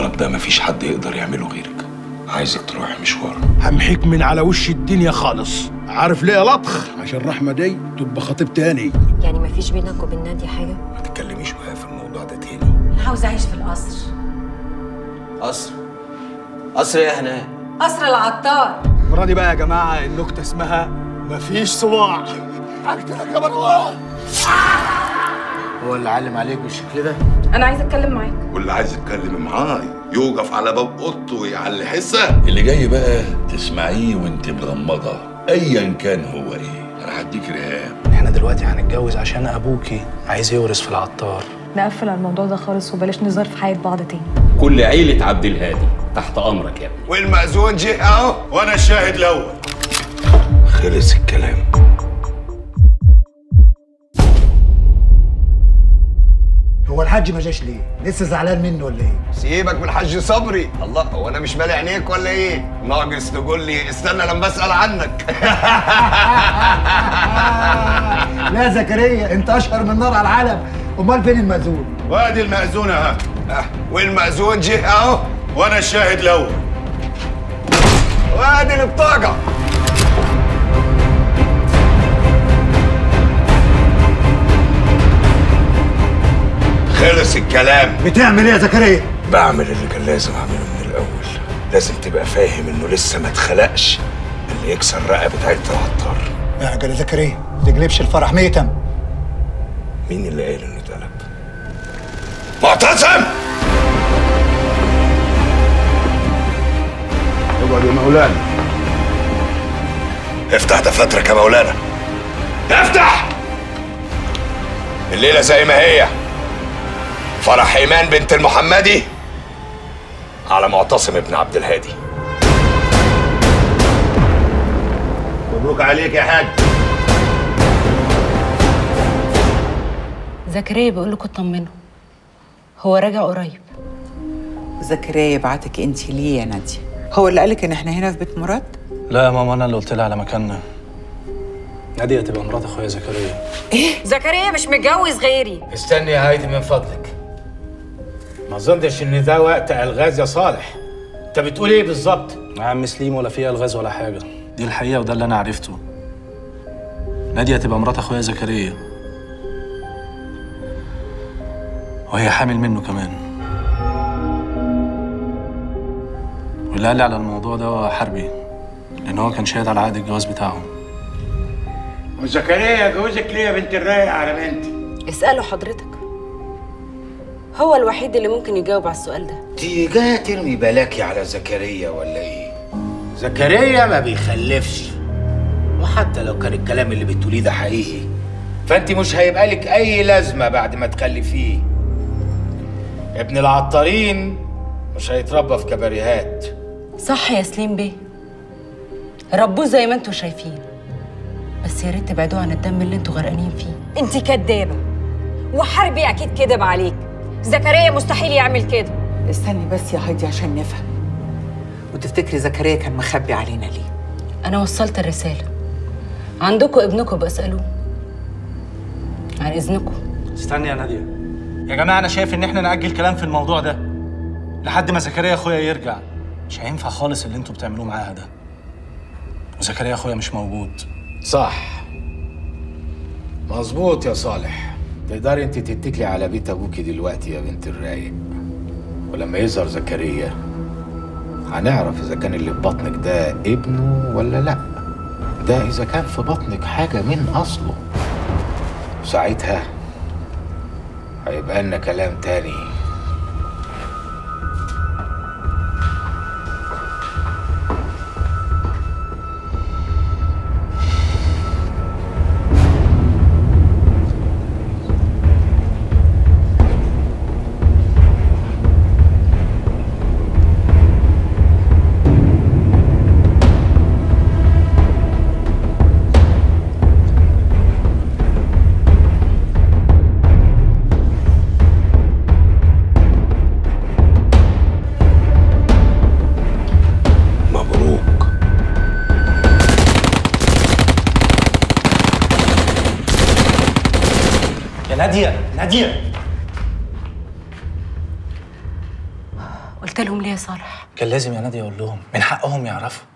الطلب ده مفيش حد يقدر يعمله غيرك. عايزك تروحي مشوار. همحيك من على وش الدنيا خالص. عارف ليه يا لطخ؟ عشان رحمة دي تبقى خطيب تاني. يعني ما فيش بينك وبين نادية حاجة؟ ما تتكلميش معايا في الموضوع ده تاني. أنا عاوز أعيش في القصر. قصر؟ قصر إيه يا هناء؟ قصر العطار. المرة دي بقى يا جماعة النكتة اسمها مفيش صباع. لك يا مروان هو اللي علم عليك بالشكل ده؟ أنا عايزه أتكلم معاك. واللي عايز يتكلم معاي يوقف على باب أوضته ويعلي حسه اللي جاي بقى تسمعيه وأنت مغمضة ايا كان هو إيه. أنا هديك رهاب. إحنا دلوقتي هنتجوز عشان أبوكي. عايز يورث في العطار. نقفل على الموضوع ده خالص وبلاش نظهر في حياة بعض تاني. كل عيلة عبد الهادي تحت أمرك يا ابني. والمأذون جه أهو وأنا الشاهد الأول. خلص الكلام. هو الحاج ما جاش ليه؟ لسه زعلان منه ولا إيه؟ سيبك من الحاج صبري. الله هو أنا مش مالي عينيك ولا إيه؟ ناقص تقول لي استنى لما أسأل عنك. لا زكريا انت أشهر من نار على العالم. أمال فين المأذون؟ وادي المأذون أهو. أه، والمأذون جه أهو وأنا الشاهد الأول. وادي البطاقه خلص الكلام. بتعمل إيه يا زكريا؟ بعمل اللي كان لازم أعمله من الأول. لازم تبقى فاهم إنه لسه ما اتخلقش. اللي يكسر رقبة عيلة العطار اعجل يا زكريا ما تقلبش الفرح ميتم مين اللي قال إنه اتقلب؟ معتصم! اقعد يا مولانا. افتح دفاترك يا مولانا. افتح! الليلة زي ما هي. فرح إيمان بنت المحمدي على معتصم ابن عبد الهادي. مبروك عليك يا حاج. زكريا بيقول لكم اطمنوا. هو راجع قريب. زكريا بعتك انت ليه يا نادية؟ هو اللي قالك ان إحنا هنا في بيت مراد؟ لا يا ماما أنا اللي قلت لها على مكاننا نادية تبقى مرات اخويا زكريا. زكريا مش متجوز غيري. استني يا هايدي من فضلك. اظنش ان ده وقت الغاز يا صالح. انت بتقول إيه بالظبط؟ يا عم سليم ولا فيها الغاز ولا حاجة. دي الحقيقة وده اللي أنا عرفته. نادية تبقى مرات أخويا زكريا. وهي حامل منه كمان. واللي قال لي على الموضوع ده هو حربي لأن هو كان شاهد على عقد الجواز بتاعهم. وزكريا جوزك ليه يا بنت الرايق على بنتي؟ اسأله حضرتك. هو الوحيد اللي ممكن يجاوب على السؤال ده. دي جاية ترمي بلاكي على زكريا ولا إيه؟ زكريا ما بيخلفش. وحتى لو كان الكلام اللي بتقوليه ده حقيقي فأنت مش هيبقى لك أي لازمة بعد ما تخلفيه. ابن العطارين مش هيتربى في كباريهات صح يا سليم بيه. ربوه زي ما أنتوا شايفين. بس يا ريت تبعدوا عن الدم اللي أنتوا غرقانين فيه. انت كدابة. وحربي أكيد كدب عليك. زكريا مستحيل يعمل كده. استني بس يا هايدي عشان نفهم. وتفتكري زكريا كان مخبي علينا ليه؟ أنا وصلت الرسالة. عندكم ابنكم بسألوه. عن إذنكم. استني يا نادية. يا جماعة أنا شايف إن إحنا نأجل كلام في الموضوع ده. لحد ما زكريا أخويا يرجع. مش هينفع خالص اللي أنتوا بتعملوه معاها ده. وزكريا أخويا مش موجود. صح. مظبوط يا صالح. تقدري انت تتكلي على بيت ابوكي دلوقتي يا بنت الرايق؟ ولما يظهر زكريا هنعرف إذا كان اللي في بطنك ده ابنه ولا لأ. ده إذا كان في بطنك حاجة من أصله. ساعتها هيبقى لنا كلام تاني. نادية قلت لهم ليه يا صالح؟ كان لازم يا نادية أقول لهم من حقهم يعرفوا.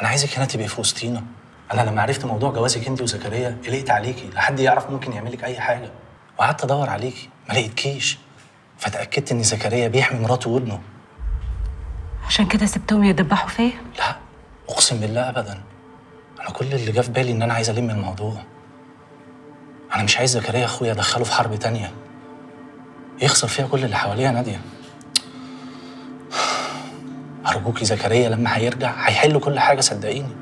أنا عايزك هنا تبقي في وسطينا أنا لما عرفت موضوع جوازك انت وزكريا قلقت عليكي. لحد يعرف ممكن يعمل لك أي حاجة. وقعدت أدور عليكي ما لقيتكيش. فتأكدت إن زكريا بيحمي مراته وابنه. عشان كده سبتهم يدبحوا فيا؟ لا أقسم بالله ابدا. أنا كل اللي جه في بالي إن أنا عايز ألم الموضوع. أنا مش عايز زكريا أخويا أدخله في حرب تانية. يخسر فيها كل اللي حواليه يا ناديه ارجوكي زكريا لما هيرجع هيحل كل حاجة صدقيني.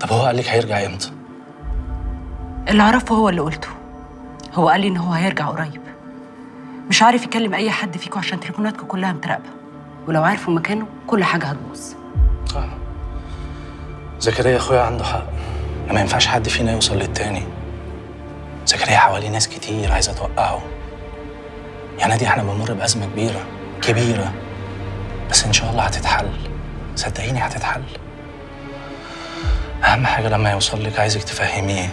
طب هو قال لك هيرجع إمتى؟ اللي أعرفه هو اللي قلته. هو قال لي إن هو هيرجع قريب. مش عارف يكلم أي حد فيكم عشان تليفوناتكم كلها متراقبة. ولو عارفوا مكانه كل حاجة هتبوظ. زكريا أخويا عنده حق. ما ينفعش حد فينا يوصل للتاني. زكريا حواليه ناس كتير عايزة توقعه. يا نادي إحنا بنمر بأزمة كبيرة كبيرة. بس إن شاء الله هتتحل. صدقيني هتتحل. أهم حاجة لما يوصل لك عايزك تفهميه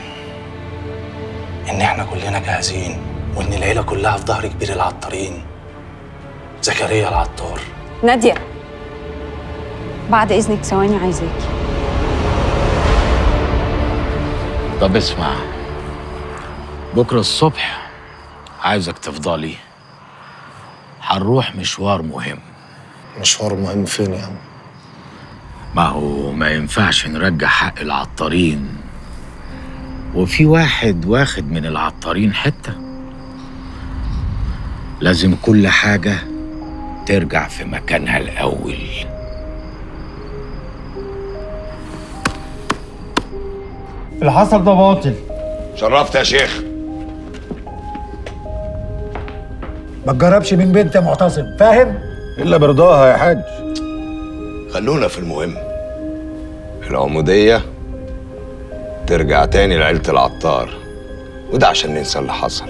إن إحنا كلنا جاهزين وإن العيلة كلها في ظهر كبير العطارين. زكريا العطار. نادية. بعد إذنك ثواني عايزاكي. طب اسمع. بكرة الصبح عايزك تفضلي. هنروح مشوار مهم. مشوار مهم فين يا عم؟ ما هو ما ينفعش نرجع حق العطارين. وفي واحد واخد من العطارين حتة. لازم كل حاجة ترجع في مكانها الأول. اللي حصل ده باطل. شرفت يا شيخ. ما تجربش من بنت يا معتصم فاهم؟ إلا برضاها يا حاج. خلونا في المهم. العمودية ترجع تاني لعيلة العطار. وده عشان ننسى اللي حصل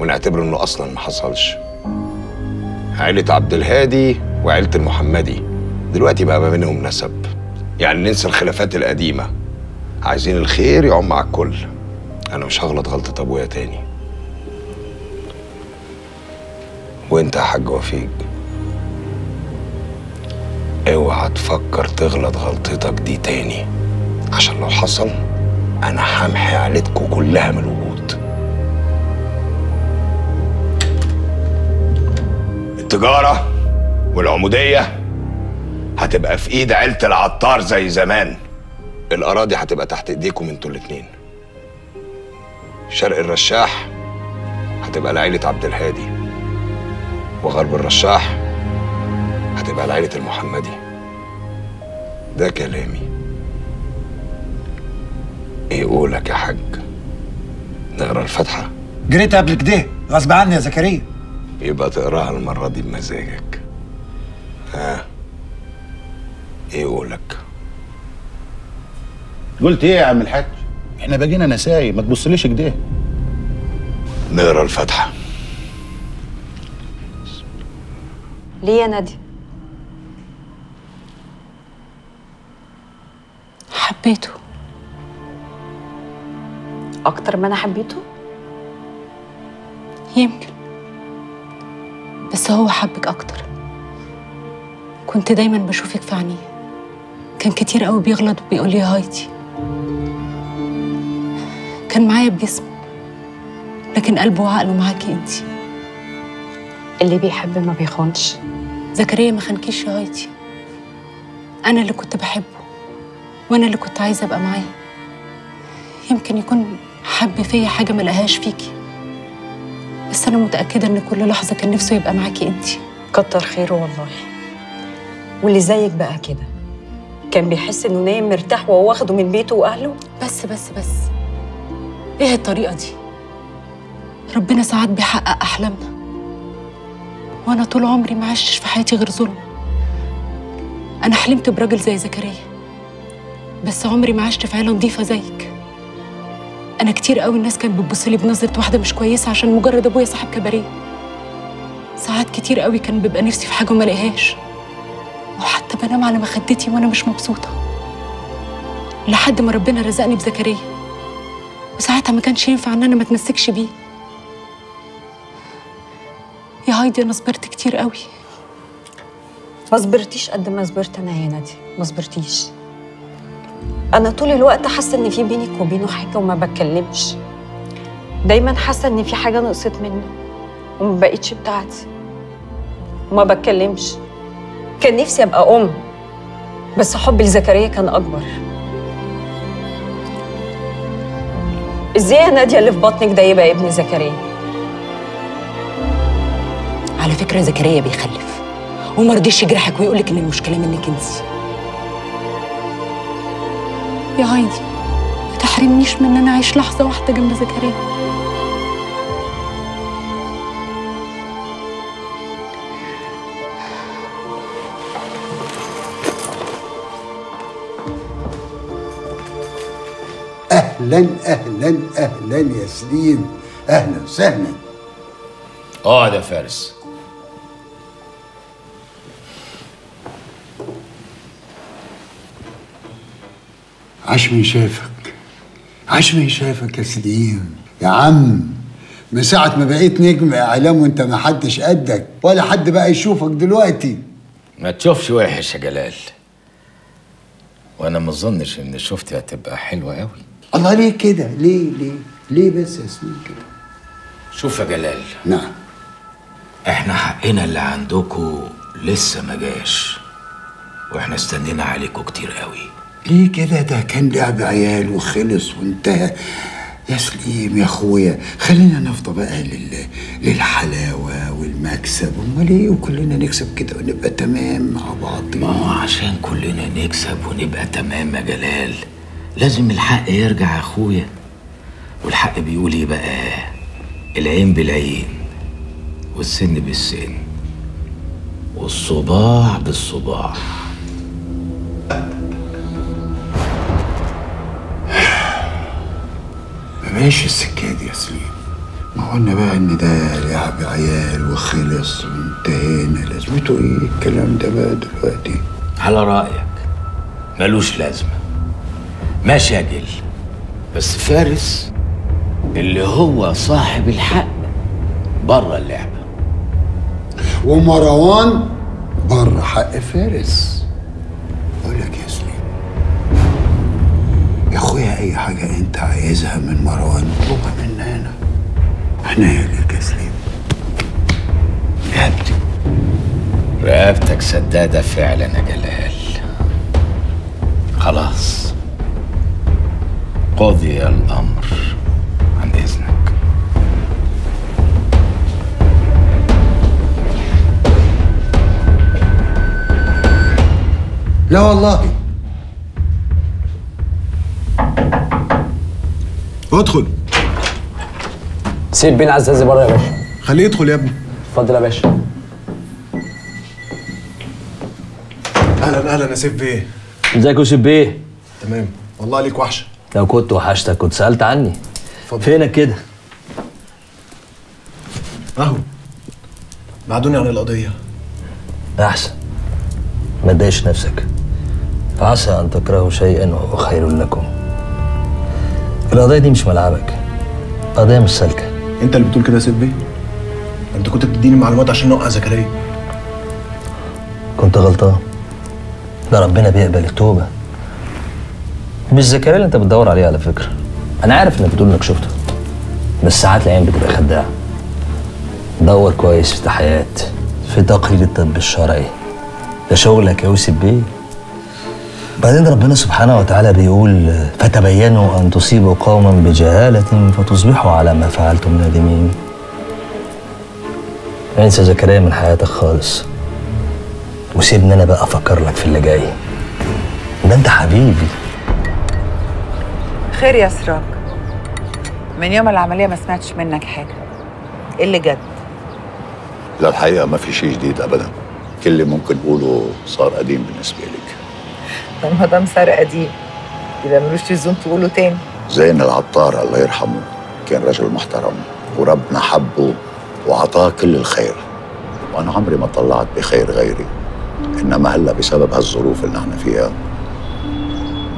ونعتبر إنه أصلا ما حصلش. عيلة عبد الهادي وعيلة المحمدي دلوقتي بقى ما بينهم نسب. يعني ننسى الخلافات القديمة. عايزين الخير يعم على الكل. أنا مش هغلط غلطة أبويا تاني. وانت يا حاج وفيق. اوعى تفكر تغلط غلطتك دي تاني. عشان لو حصل أنا همحي عيلتكوا كلها من الوجود. التجارة والعمودية هتبقى في إيد عيلة العطار زي زمان. الأراضي هتبقى تحت إيديكم أنتوا الاتنين. شرق الرشاح هتبقى لعيلة عبد الهادي. وغرب الرشاح هتبقى لعيلة المحمدي. ده كلامي. إيه قولك يا حاج. نقرأ الفاتحة. جريت قبل كده. غصب عني يا زكريا. يبقى تقراها المرة دي بمزاجك. ها؟ إيه قولك قلت إيه يا عم الحاج؟ إحنا بقينا نساي. ما تبصليش كده. نقرأ الفاتحة. ليه يا ناديه حبيته. أكتر ما أنا حبيته؟ يمكن. بس هو حبك أكتر. كنت دايما بشوفك في عينيه كان كتير قوي بيغلط وبيقول لي يا هايدي. كان معايا بجسمه لكن قلبه وعقله معاكي أنتي. اللي بيحب ما بيخونش. زكريا ما خانكيش يا هايدي أنا اللي كنت بحبه وأنا اللي كنت عايزة أبقى معاه. يمكن يكون حب فيا حاجة ما لقاهاش فيكي. بس أنا متأكدة إن كل لحظة كان نفسه يبقى معاكي أنتي. كتر خيره والله. واللي زيك بقى كده كان بيحس إنه نايم مرتاح وهو واخده من بيته وأهله؟ بس بس بس. إيه الطريقة دي؟ ربنا ساعات بيحقق أحلامنا. وأنا طول عمري ما عشتش في حياتي غير ظلم. أنا حلمت براجل زي زكريا بس عمري ما عشت في عيلة نظيفة زيك. أنا كتير قوي الناس كانت بتبص لي بنظرة واحدة مش كويسة عشان مجرد أبويا صاحب كباريه. ساعات كتير قوي كان بيبقى نفسي في حاجة وما الاقيهاش وحتى بنام على مخدتي وأنا مش مبسوطة. لحد ما ربنا رزقني بزكريا. وساعتها ما كانش ينفع إن أنا ما اتمسكش بيه. هايدي أنا صبرت كتير قوي. ما صبرتيش قد ما صبرت أنا يا نادي. ما صبرتيش. أنا طول الوقت حاسة إن في بينك وبينه حاجة وما بتكلمش. دايما حاسة إن في حاجة نقصت منه وما بقتش بتاعتي. وما بتكلمش. كان نفسي أبقى أم بس حبي لزكريا كان أكبر. إزاي يا نادية اللي في بطنك ده يبقى ابن زكريا؟ على فكرة زكريا بيخلف. وما رضيش يجرحك ويقولك إن المشكلة منك انت. يا هايدي ما تحرمنيش من إن أنا أعيش لحظة واحدة جنب زكريا. أهلا أهلا أهلا يا سليم. أهلا وسهلا. اقعد يا فارس. عاش من شافك عاش من شافك يا سليم يا عم من ساعة ما بقيت نجم إعلام وأنت ما حدش قدك ولا حد بقى يشوفك دلوقتي ما تشوفش وحش يا جلال وأنا ما أظنش إن شفتي هتبقى حلوة قوي الله ليه كده؟ ليه ليه؟ ليه بس يا سليم كده؟ شوف يا جلال نعم إحنا حقنا اللي عندكم لسه ما جاش وإحنا استنينا عليكم كتير قوي ليه كده ده؟ كان لعب عيال وخلص وانتهى. يا سليم يا أخويا خلينا نفضى بقى لل... للحلاوة والمكسب. أمال إيه؟ وكلنا نكسب كده ونبقى تمام مع بعض. ما هو عشان كلنا نكسب ونبقى تمام يا جلال لازم الحق يرجع يا أخويا. والحق بيقول إيه بقى؟ العين بالعين والسن بالسن والصباع بالصباع. ماشي السكة دي يا سليم. ما قلنا بقى إن ده لعب عيال وخلص وانتهينا. لازمته إيه الكلام ده بقى دلوقتي؟ على رأيك. ملوش لازمة. ماشي يا جل بس فارس اللي هو صاحب الحق بره اللعبة. ومروان بره حق فارس. يا أخويا أي حاجة أنت عايزها من مروان؟ اطلبها منا انا إحنا ليك يا سليم رقبتي. رقبتك سدادة فعلا يا جلال. خلاص. قضي الأمر عن إذنك. لا والله. ادخل. سيب بين عزازي بره يا باشا. خليه يدخل يا ابني. اتفضل يا باشا. أهلا أهلا يا سيف بيه. ازيك يا يوسف بيه؟ تمام. والله ليك وحشة. لو كنت وحشتك كنت سألت عني. اتفضل. فينك كده؟ أهو. بعدوني عن القضية. أحسن. ما تضايقش نفسك. عسى أن تكرهوا شيئا وهو خير لكم. القضية دي مش ملعبك. قضية مش سالكة. انت اللي بتقول كده يا سيف بيه؟ انت كنت بتديني معلومات عشان نوقع زكريا. كنت غلطان. ده ربنا بيقبل التوبة. مش زكريا اللي انت بتدور عليه على فكرة. أنا عارف إنك بتقول إنك شفته. بس ساعات العين بتبقى خداعه دور كويس في تحيات في تقرير الطب الشرعي. ده شغلك يا يوسف بيه؟ بعدين ربنا سبحانه وتعالى بيقول فتبينوا أن تصيبوا قوما بجهالة فتصبحوا على ما فعلتم نادمين. انسى زكريا من حياتك خالص وسيبني أنا بقى أفكر لك في اللي جاي. ده أنت حبيبي. خير يا سراج. من يوم العملية ما سمعتش منك حاجة. إيه اللي جد؟ لا الحقيقة ما في شيء جديد أبدا. كل اللي ممكن أقوله صار قديم بالنسبة لك طب ما دام صار قديم يبقى ملوش لزوم تقوله تاني. زين العطار الله يرحمه كان رجل محترم وربنا حبه وعطاه كل الخير. وأنا عمري ما طلعت بخير غيري إنما هلأ بسبب هالظروف اللي نحن فيها.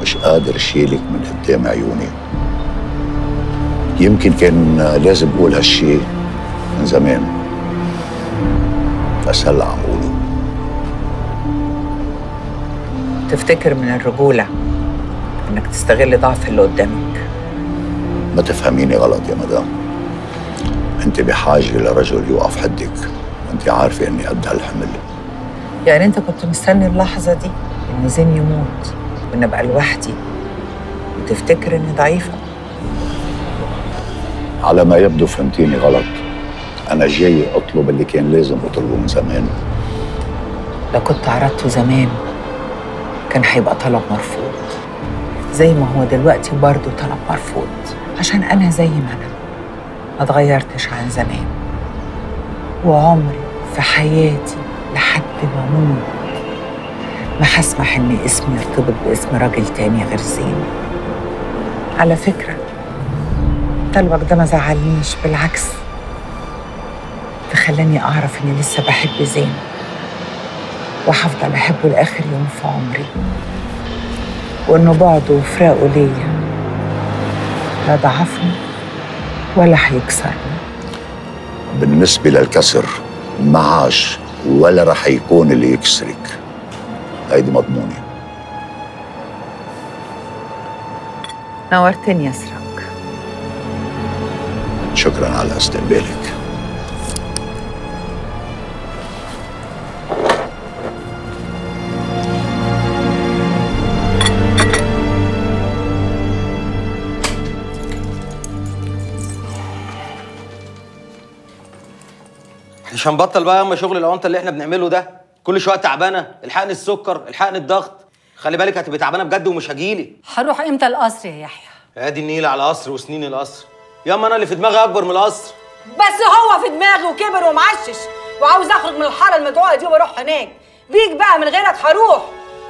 مش قادر شيلك من قدام عيوني. يمكن كان لازم أقول هالشي من زمان بس هلأ عم تفتكر من الرجولة إنك تستغل ضعف اللي قدامك؟ ما تفهميني غلط يا مدام. أنت بحاجة لرجل يوقف حدك. وانت عارفة إني قد هالحمل. يعني أنت كنت مستني اللحظة دي إن زين يموت وإن أبقى لوحدي وتفتكر إني ضعيفة؟ على ما يبدو فهمتيني غلط. أنا جاي أطلب اللي كان لازم أطلبه من زمان. لو كنت عرضته زمان كان هيبقى طلب مرفوض. زي ما هو دلوقتي برضه طلب مرفوض. عشان أنا زي ما أنا. ما اتغيرتش عن زمان. وعمري في حياتي لحد ما أموت ما هسمح إن اسمي يرتبط باسم راجل تاني غير زين على فكرة طلبك ده ما زعلنيش بالعكس. ده خلاني أعرف إني لسه بحب زين وهفضل أحبه لآخر يوم في عمري. وإنه بعده وفراقه ليا. لا ضعفني ولا هيكسرني. بالنسبة للكسر معاش ولا رح يكون اللي يكسرك. هيدي مضمونة. نورتني يا سراج شكرا على استقبالك. مش هنبطل بقى اما شغل الاونطه اللي إحنا بنعمله ده. كل شوية تعبانة الحقني السكر الحقني الضغط. خلي بالك هتبقي تعبانة بجد ومش هجيلي. هروح إمتى القصر يا يحيى؟ ادي النيل على قصر وسنين القصر. ياما أنا اللي في دماغي أكبر من القصر. بس هو في دماغي وكبر ومعشش وعاوز أخرج من الحارة المدعوه دي وأروح هناك. بيك بقى من غيرك هروح.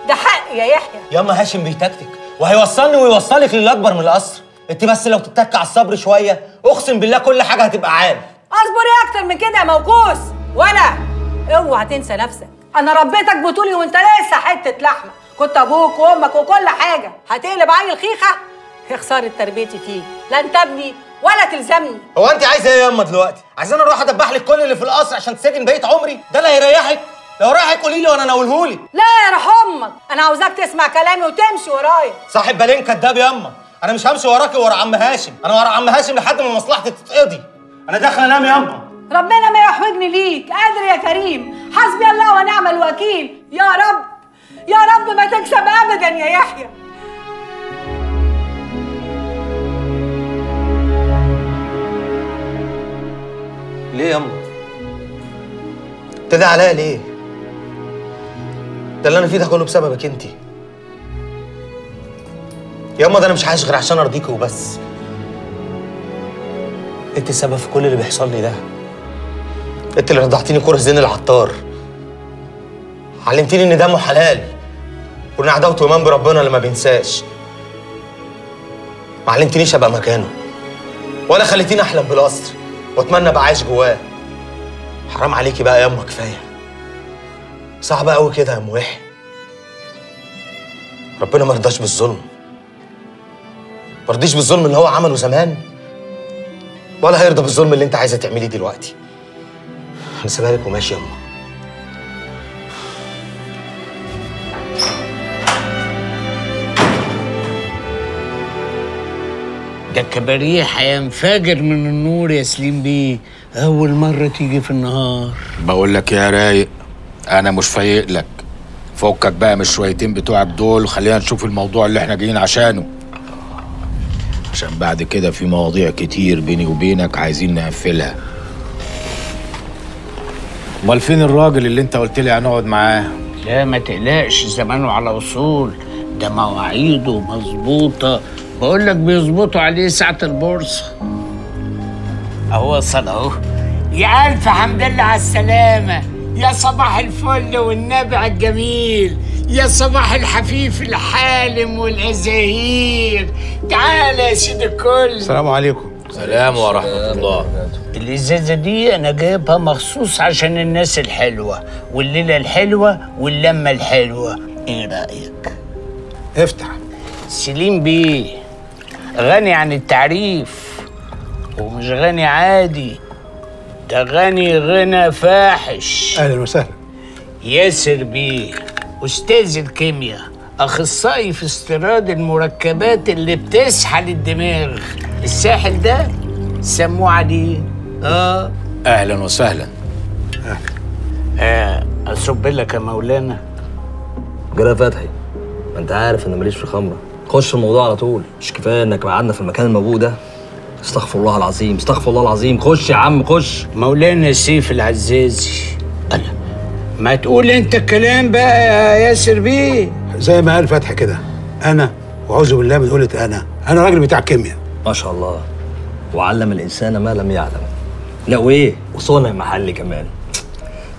ده حقي يا يحيى. ياما هاشم بيتكتك وهيوصلني ويوصلك للي أكبر من القصر. انت بس لو تتك على الصبر شوية أقسم بالله كل حاجة هتبقى عال اصبر إيه أكتر من كده يا موكوس ولا اوعى تنسى نفسك. أنا ربيتك بطولي وانت لسه حتة لحمة. كنت أبوك وامك وكل حاجة. هتقلب عيل خيخه يا خساره تربيتي فيك. لا انت ابني ولا تلزمني. هو انت عايزه إيه ياما دلوقتي؟ عايزاني أروح ادبح لك كل اللي في القصر عشان تسجن بقيه عمري؟ ده اللي هيريحك لو رايحك قولي لي وأنا اناولهولك. لا يا روح أمك. أنا عاوزاك تسمع كلامي وتمشي ورايا. صاحب بالين كداب ياما. أنا مش همشي وراكي ورا عم هاشم. أنا ورا عم هاشم لحد ما مصلحتي تتقضي. أنا داخل أنام ياما ربنا ما يحوجني ليك. قادر يا كريم. حسبي الله ونعم الوكيل. يا رب. يا رب ما تكسب ابدا يا يحيى. ليه ياما ابتدى عليا ليه؟ ده اللي أنا فيه ده كله بسببك انت ياما ده أنا مش عايش غير عشان ارضيكي وبس. انت السبب في كل اللي بيحصل لي ده. انت اللي رضعتيني كوره زين العطار. علمتيني إن دمه حلال. وان عداوته ايمان بربنا اللي ما بينساش. ما علمتنيش أبقى مكانه. ولا خليتيني أحلم بالقصر. وأتمنى أبقى عايش جواه. حرام عليكي بقى يا اما كفاية. صعب قوي كده يا أم وحي. ربنا ما رضاش بالظلم. ما رضيش بالظلم اللي هو عمله زمان. ولا هيرضى بالظلم اللي انت عايزة تعمليه دلوقتي. أنا سيبها لك وماشي يا ده الكباريه هينفجر من النور يا سليم بيه. أول مرة تيجي في النهار. بقول لك يا رايق أنا مش فايق لك. فكك بقى من الشويتين بتوعك دول وخلينا نشوف الموضوع اللي إحنا جايين عشانه. عشان بعد كده في مواضيع كتير بيني وبينك عايزين نقفلها. امال فين الراجل اللي انت قلت لي هنقعد معاه؟ لا ما تقلقش زمانه على وصول ده مواعيده مظبوطة. بقول لك بيظبطوا عليه ساعة البورصة. أهو وصل أهو. يا ألف حمد لله على السلامة. يا صباح الفل والنبع الجميل. يا صباح الحفيف الحالم والأزاهير تعال يا سيد الكل. السلام عليكم. سلام ورحمة الله. الإزازة دي أنا جايبها مخصوص عشان الناس الحلوة والليلة الحلوة واللمة الحلوة. إيه رأيك؟ افتح. سليم بيه. غني عن التعريف. ومش غني عادي. ده غني غنى فاحش. أهلا وسهلا. ياسر بيه. أستاذ الكيمياء اخصائي في استيراد المركبات اللي بتسحل الدماغ. الساحل ده سموه عليه آه. أهلا وسهلا. آه. اصب لك يا مولانا. جرى فتحي. ما أنت عارف ان ماليش في الخمرة. خش الموضوع على طول. مش كفاية إنك قعدنا في المكان الموجود ده. استغفر الله العظيم استغفر الله العظيم. خش يا عم خش. مولانا سيف العزازي. أنا ما تقول انت الكلام بقى يا ياسر بيه؟ زي ما قال فتحي كده أنا وأعوذ بالله من قولة أنا أنا راجل بتاع كيمياء. ما شاء الله. وعلم الإنسان ما لم يعلم. لا وإيه وصنع محلي كمان.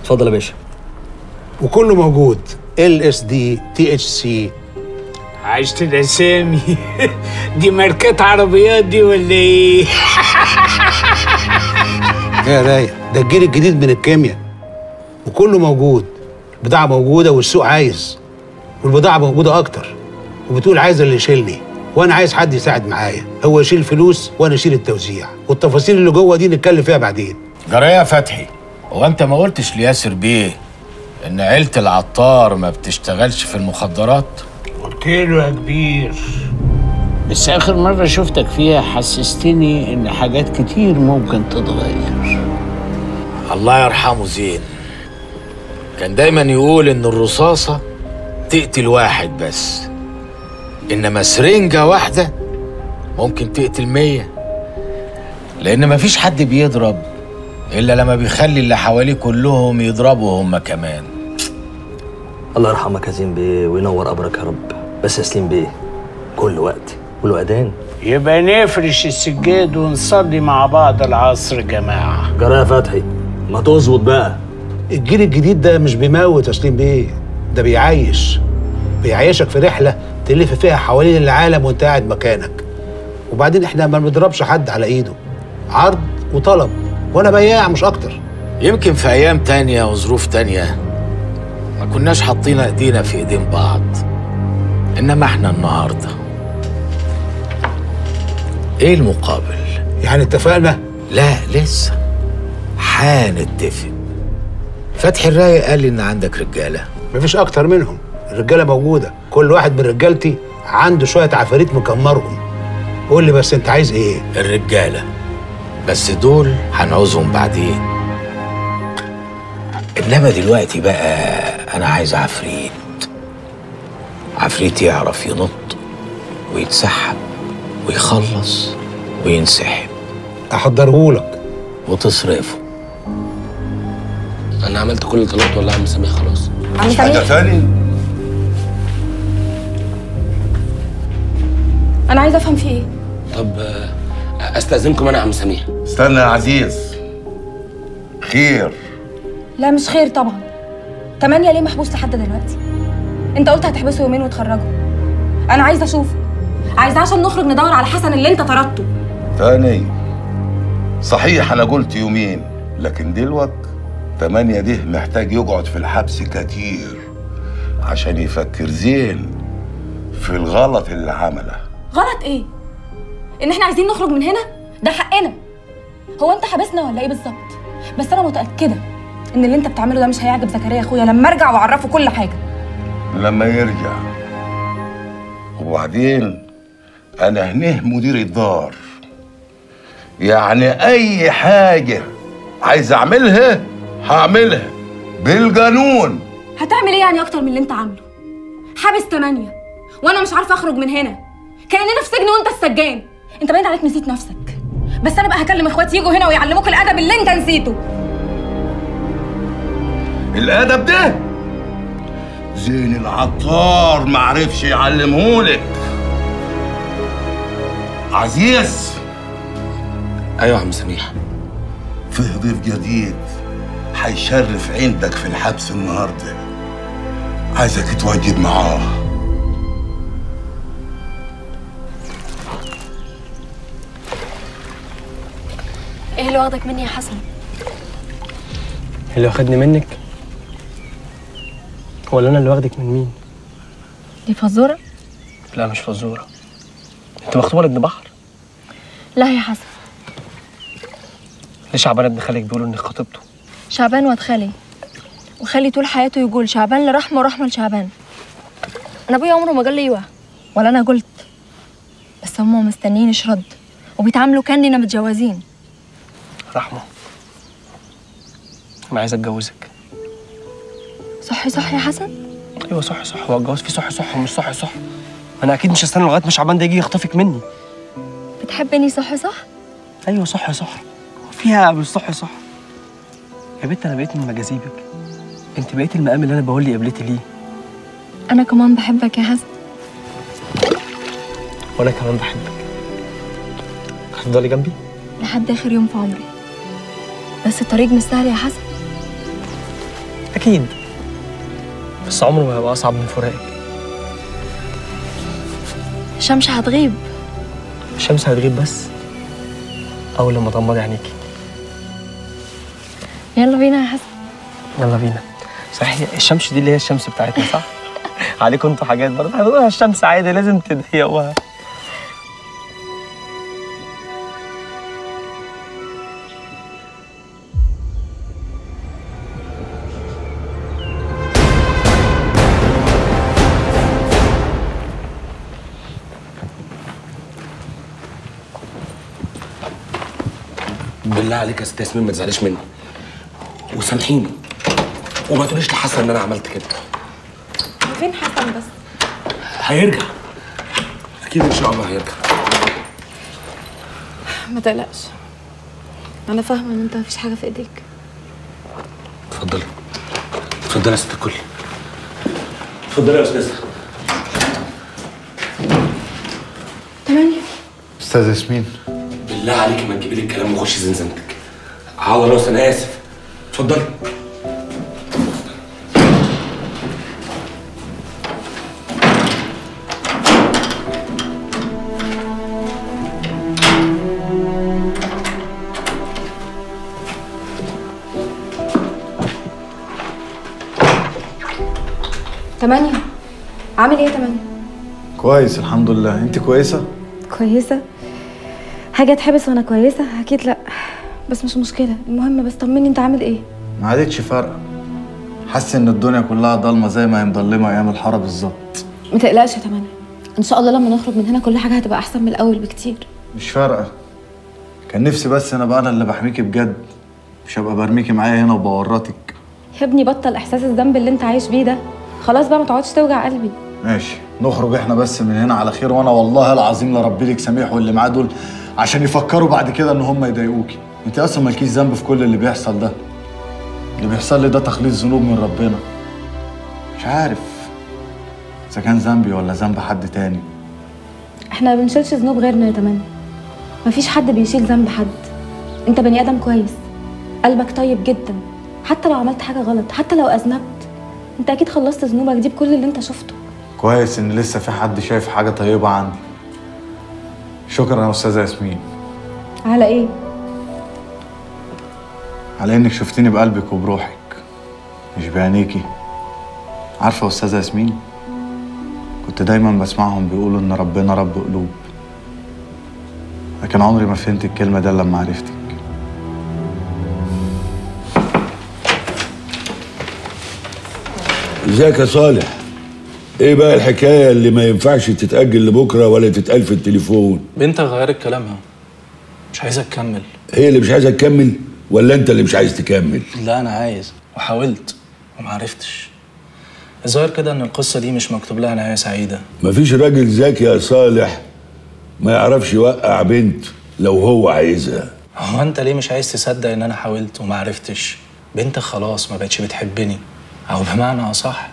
اتفضل يا باشا. وكله موجود. ال إس دي تي إتش سي. عاشت الاسامي دي ماركات عربيات دي ولا إيه؟ يا رايق ده الجيل الجديد من الكيمياء. وكله موجود. البضاعة موجودة والسوق عايز. والبضاعة موجودة أكتر. وبتقول عايز اللي يشيلني. وأنا عايز حد يساعد معايا. هو يشيل فلوس وأنا أشيل التوزيع. والتفاصيل اللي جوه دي نتكلم فيها بعدين. جراية فتحي. هو أنت ما قلتش لياسر بيه إن عيلة العطار ما بتشتغلش في المخدرات؟ قلت له يا كبير. بس آخر مرة شفتك فيها حسستني إن حاجات كتير ممكن تتغير. الله يرحمه زين. كان دايما يقول إن الرصاصة تقتل واحد بس إنما سرنجه واحدة ممكن تقتل مية. لأن مفيش حد بيضرب إلا لما بيخلي اللي حواليه كلهم يضربوا هم كمان. الله يرحمك يا زين بيه وينور قبرك يا رب. بس يا سليم بيه كل وقت اذان يبقى نفرش السجاد ونصلي مع بعض العصر جماعة. جرى يا فتحي ما تظبط بقى. الجيل الجديد ده مش بيموت يا سليم بيه ده بيعيش. بيعيشك في رحلة تلف فيها حوالين العالم وانت قاعد مكانك. وبعدين إحنا ما بنضربش حد على إيده. عرض وطلب وأنا بياع مش أكتر. يمكن في أيام تانية وظروف تانية ما كناش حاطين إيدينا في إيدين بعض. إنما إحنا النهارده. إيه المقابل؟ يعني اتفقنا؟ لا لسه. هنتفق فتحي الرايق قال لي إن عندك رجالة. مفيش أكتر منهم. الرجالة موجودة. كل واحد من رجالتي عنده شوية عفاريت مكمرهم. قول لي بس أنت عايز إيه؟ الرجالة. بس دول هنعوزهم بعدين. إنما دلوقتي بقى أنا عايز عفريت. عفريت يعرف ينط ويتسحب ويخلص وينسحب. أحضرهولك. وتصرفه. أنا عملت كل اللي طلبته والله يا عم سميح خلاص. عم سميح تاني؟ أنا عايزة أفهم في إيه؟ طب أستأذنكم أنا يا عم سميح استنى يا عزيز. خير. لا مش خير طبعا. تمانية ليه محبوس لحد دلوقتي؟ أنت قلت هتحبسه يومين وتخرجه. أنا عايزة اشوفه عايزاه عشان نخرج ندور على حسن اللي أنت طردته. تاني. صحيح أنا قلت يومين لكن دلوقت تمانية ده محتاج يقعد في الحبس كتير عشان يفكر زين في الغلط اللي عمله. غلط إيه؟ إن إحنا عايزين نخرج من هنا؟ ده حقنا. هو أنت حابسنا ولا إيه بالظبط؟ بس أنا متأكدة إن اللي أنت بتعمله ده مش هيعجب زكريا أخويا لما أرجع وأعرفه كل حاجة. لما يرجع. وبعدين أنا هنه مدير الدار يعني أي حاجة عايز أعملها هعملها. بالقانون هتعمل إيه يعني أكتر من اللي أنت عامله؟ حابس تمانية وأنا مش عارفة أخرج من هنا. كأننا في سجن وأنت السجان أنت باين عليك نسيت نفسك. بس أنا بقى هكلم إخواتي يجوا هنا ويعلموك الأدب اللي أنت نسيته. الأدب ده؟ زين العطار معرفش يعلمهولك. عزيز. أيوه يا عم سميح. فيه ضيف جديد. هيشرف عندك في الحبس النهارده. عايزك تواجد معاه. إيه اللي واخدك مني يا حسن؟ اللي واخدني منك؟ ولا أنا اللي واخدك من مين؟ دي فزورة؟ لا مش فزورة. أنت مخطوبه لابن بحر؟ لا يا حسن. ليه شعبان ابن خالك بيقولوا إنك خطيبته؟ شعبان واد خالي. وخالي طول حياته يقول شعبان لرحمة ورحمة لشعبان. أنا أبويا عمره ما قال لي إيوه. ولا أنا قلت. بس هم مستنيين رد وبيتعاملوا كأننا متجوزين. رحمة. أنا عايز أتجوزك. صح صح يا حسن. أيوه صح صح هو الجواز فيه صح صح ومش صح صح أنا أكيد مش هستنى لغاية ما شعبان ده يجي يخطفك مني. بتحبني صح صح أيوه صح صح فيها مش صح صح يا بنت أنا بقيت من مجاذيبك أنت بقيت المقام اللي أنا بقول لي قبلتي ليه. أنا كمان بحبك يا حسن. وأنا كمان بحبك. هتفضلي جنبي؟ لحد آخر يوم في عمري. بس الطريق مش سهل يا حسن. أكيد. بس عمره ما هيبقى أصعب من فراقك. الشمس هتغيب. الشمس هتغيب بس. أول لما تغمضي عينيكي يلا بينا يا حسن. يلا بينا. صحيح الشمس دي اللي هي الشمس بتاعتنا صح؟ عليكم أنتوا حاجات برضه. هنقولها الشمس عادي لازم تضيقوها. بالله عليك يا ست ياسمين ما تزعليش مني. وسامحيني. وما تقوليش لحسن إن أنا عملت كده. فين حسن بس؟ هيرجع. أكيد إن شاء الله هيرجع. ما تقلقش. أنا فاهمة إن أنت مفيش حاجة في إيديك. اتفضلي. اتفضلي يا ست الكل. اتفضلي يا أستاذة. تمانية أستاذ ياسمين. بالله عليك ما تجيبي لي الكلام وخش زنزانتك. على راس أنا آسف. اتفضلي. تمانية. عامل إيه يا تمانية؟ كويس الحمد لله. انت كويسة؟ كويسة. حاجة تحبس وأنا كويسة؟ أكيد لأ. بس مش مشكلة. المهم بس طمني انت عامل إيه. ما عادتش فارقة. حاسس ان الدنيا كلها ضلمة زي ما هي مضلمة أيام الحاره بالظبط. ما تقلقش يا تمانية إن شاء الله لما نخرج من هنا كل حاجة هتبقى أحسن من الأول بكتير. مش فارقة. كان نفسي بس أنا بقى أنا اللي بحميكي بجد. مش هبقى برميكي معايا هنا وبورطك. يا ابني بطل إحساس الذنب اللي أنت عايش بيه ده. خلاص بقى ما تقعدش توجع قلبي. ماشي. نخرج إحنا بس من هنا على خير. وأنا والله العظيم لربي لك سميح واللي معاه دول عشان يفكروا بعد كده إن هم يضايقوكي. انت أصلا مالكيش ذنب في كل اللي بيحصل ده. اللي بيحصل لي ده تخليص ذنوب من ربنا. مش عارف إذا كان ذنبي ولا ذنب حد تاني. إحنا ما بنشيلش ذنوب غيرنا يا تمانية مفيش حد بيشيل ذنب حد. انت بني آدم كويس. قلبك طيب جدا. حتى لو عملت حاجة غلط حتى لو أذنبت انت أكيد خلصت ذنوبك. دي بكل اللي انت شفته. كويس إن لسه في حد شايف حاجة طيبة عندي. شكرا يا أستاذة ياسمين. على إيه؟ على إنك شفتني بقلبك وبروحك مش بعينيكي. عارفة أستاذة ياسمين؟ كنت دايما بسمعهم بيقولوا إن ربنا رب قلوب. لكن عمري ما فهمت الكلمة دي إلا لما عرفتك. إزيك يا صالح؟ إيه بقى الحكاية اللي ما ينفعش تتأجل لبكرة ولا تتقال في التليفون؟ بنتك غيرت كلامها. مش عايزة تكمل. هي اللي مش عايزة تكمل؟ ولا انت اللي مش عايز تكمل؟ لا أنا عايز. وحاولت ومعرفتش. الظاهر كده إن القصة دي مش مكتوب لها نهاية سعيدة. مفيش راجل ذكي يا صالح ما يعرفش يوقع بنت لو هو عايزها. هو أنت ليه مش عايز تصدق إن أنا حاولت ومعرفتش؟ بنتك خلاص ما بقتش بتحبني. أو بمعنى أصح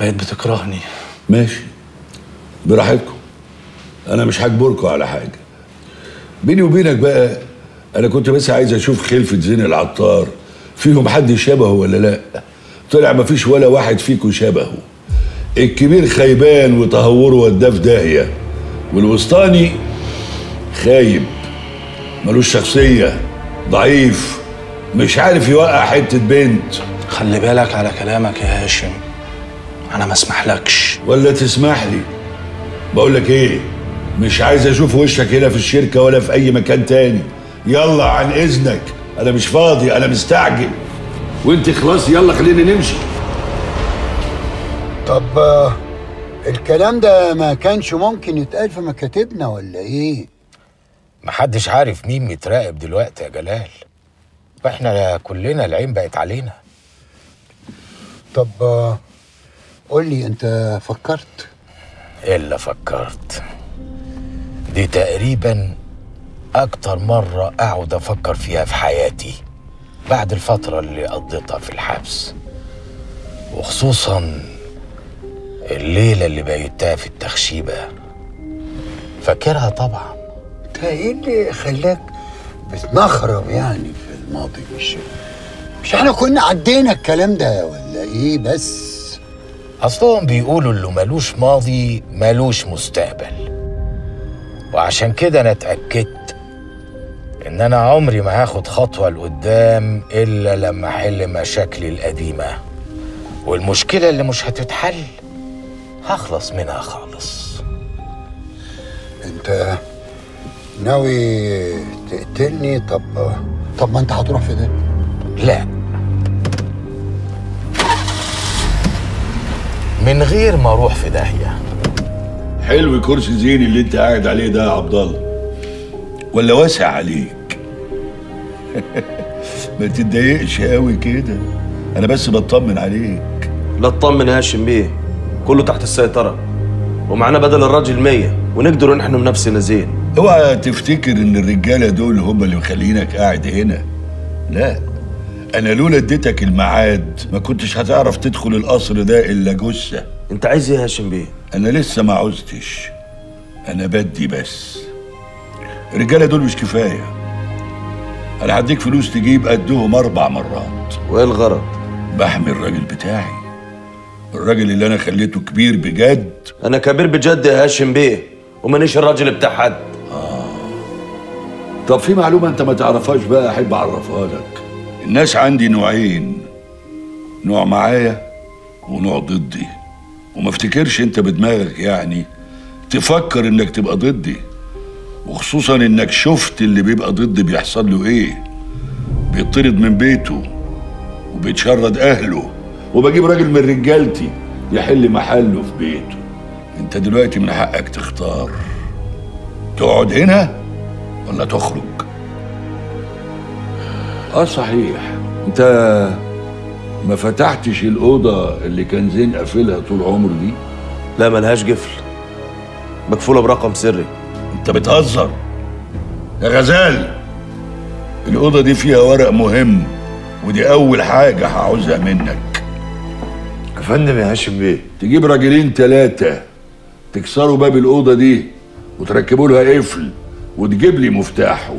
بقت بتكرهني. ماشي. براحتكم. أنا مش هجبركم على حاجة. بيني وبينك بقى أنا كنت بس عايز أشوف خلفة زين العطار فيهم حد شبهه ولا لأ؟ طلع مفيش ولا واحد فيكم شبهه. الكبير خيبان وتهوره وداه في داهية والوسطاني خايب ملوش شخصية ضعيف مش عارف يوقع حتة بنت. خلي بالك على كلامك يا هاشم أنا ما اسمحلكش. ولا تسمح لي. بقول لك إيه مش عايز أشوف وشك هنا في الشركة ولا في أي مكان تاني. يلا عن إذنك. أنا مش فاضي أنا مستعجل. وأنت خلاص يلا خلينا نمشي. طب آه، الكلام ده ما كانش ممكن يتقال في مكاتبنا ولا إيه؟ محدش عارف مين متراقب دلوقتي يا جلال. وإحنا كلنا العين بقت علينا. طب آه، قول لي أنت فكرت؟ إلا فكرت. دي تقريبا أكتر مرة أقعد أفكر فيها في حياتي بعد الفترة اللي قضيتها في الحبس. وخصوصا الليلة اللي بيتها في التخشيبة. فاكرها طبعا. انت إيه اللي خلاك بتنخرب يعني في الماضي؟ مش مش إحنا كنا عدينا الكلام ده ولا إيه بس؟ أصلهم بيقولوا اللي ملوش ماضي ملوش مستقبل. وعشان كده أنا اتأكدت إن أنا عمري ما هاخد خطوة لقدام إلا لما أحل مشاكلي القديمة. والمشكلة اللي مش هتتحل هخلص منها خالص. أنت ناوي تقتلني؟ طب طب ما أنت هتروح في ده. لا. من غير ما أروح في داهية. حلو كرسي زين اللي أنت قاعد عليه ده يا عبد الله. ولا واسع عليك. ما تتضايقش قوي كده. أنا بس بطمن عليك. لا تطمن يا هاشم بيه. كله تحت السيطرة. ومعانا بدل الراجل مية. ونقدر نحن بنفسنا زين اوعى تفتكر إن الرجالة دول هم اللي مخلينك قاعد هنا. لا. أنا لولا اديتك الميعاد ما كنتش هتعرف تدخل القصر ده إلا جثة. أنت عايز إيه يا هاشم بيه؟ أنا لسه ما عوزتش أنا بدي بس. الرجالة دول مش كفاية. أنا هديك فلوس تجيب قدهم أربع مرات. وإيه الغرض؟ بحمي الراجل بتاعي. الراجل اللي أنا خليته كبير بجد. أنا كبير بجد يا هاشم بيه ومانيش الراجل بتاع حد. طب في معلومة أنت ما تعرفهاش بقى أحب أعرفها لك. الناس عندي نوعين نوع معايا ونوع ضدي. وما افتكرش أنت بدماغك يعني تفكر إنك تبقى ضدي. وخصوصا إنك شفت اللي بيبقى ضدي بيحصل له إيه. بيطرد من بيته وبيتشرد أهله. وبجيب راجل من رجالتي يحل محله في بيته. أنت دلوقتي من حقك تختار. تقعد هنا ولا تخرج؟ آه صحيح. أنت ما فتحتش الأوضة اللي كان زين قافلها طول عمره دي؟ لا ملهاش قفل مقفولة برقم سري. انت بتهزر يا غزال الأوضة دي فيها ورق مهم ودي أول حاجة هعوزها منك. يا فندم يا هاشم بيه. تجيب راجلين تلاتة تكسروا باب الأوضة دي وتركبوا لها قفل وتجيب لي مفتاحه.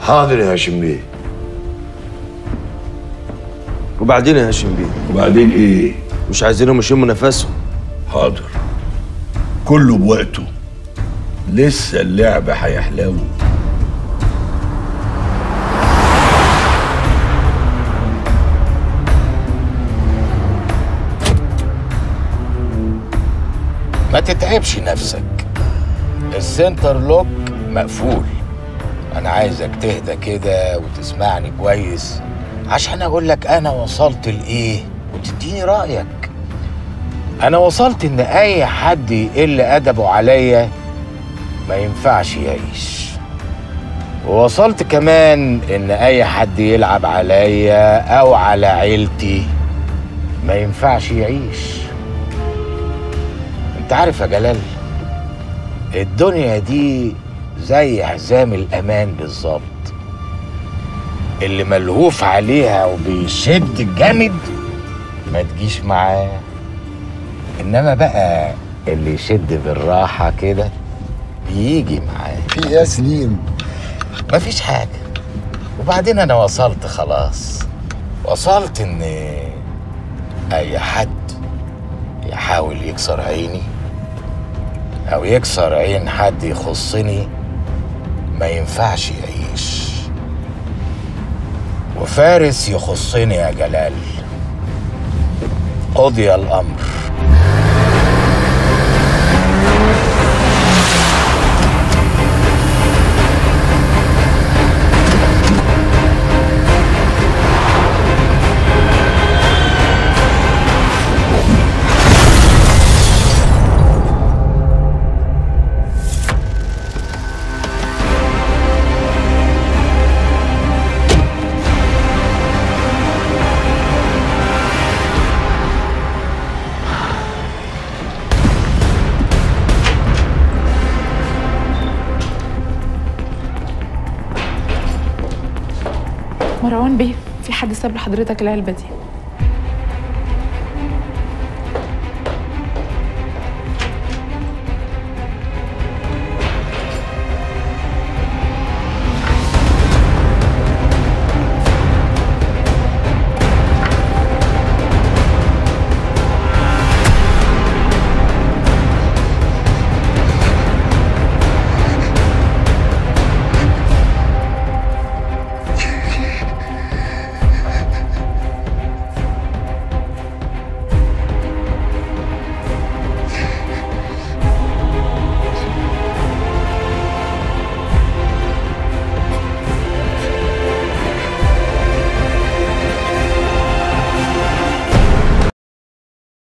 حاضر يا هاشم بيه. وبعدين يا هاشم بيه؟ وبعدين إيه؟ مش عايزينهم يشموا نفسهم. حاضر. كله بوقته. لسه اللعبة هيحلو. ما تتعبش نفسك. السنتر لوك مقفول. أنا عايزك تهدى كده وتسمعني كويس عشان أقول لك أنا وصلت لإيه وتديني رأيك. أنا وصلت إن أي حد يقل أدبه عليا ما ينفعش يعيش. ووصلت كمان إن أي حد يلعب عليا أو على عيلتي ما ينفعش يعيش. أنت عارف يا جلال الدنيا دي زي حزام الأمان بالظبط. اللي ملهوف عليها وبيشد جامد ما تجيش معاه. إنما بقى اللي يشد بالراحة كده بيجي معاه في يا سليم مفيش حاجة. وبعدين أنا وصلت خلاص. وصلت إن أي حد يحاول يكسر عيني أو يكسر عين حد يخصني ما ينفعش يعيش. وفارس يخصني يا جلال. قضي الأمر. بيه في حد ساب لحضرتك العلبة دي.